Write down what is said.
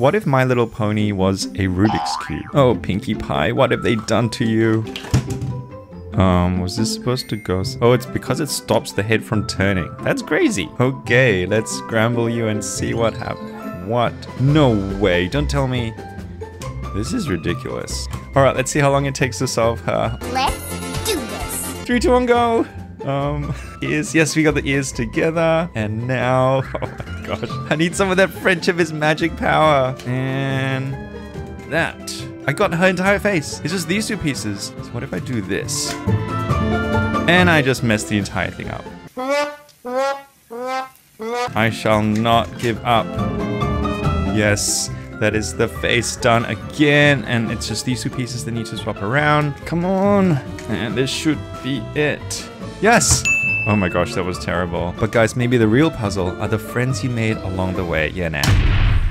What if My Little Pony was a Rubik's Cube? Oh, Pinkie Pie, what have they done to you? Um, was this supposed to go? Oh, it's because it stops the head from turning. That's crazy. Okay, let's scramble you and see what happens. What? No way. Don't tell me. This is ridiculous. All right, let's see how long it takes to solve her. Let's do this. Three, two, one, go. Um, ears. Yes, we got the ears together. And now, oh my gosh. I need some of that friendship is magic power. And that. I got her entire face. It's just these two pieces. So what if I do this? And I just messed the entire thing up. I shall not give up. Yes, that is the face done again. And it's just these two pieces that need to swap around. Come on. And this should be it. Yes! Oh my gosh, that was terrible. But guys, maybe the real puzzle are the friends you made along the way. Yeah, nah.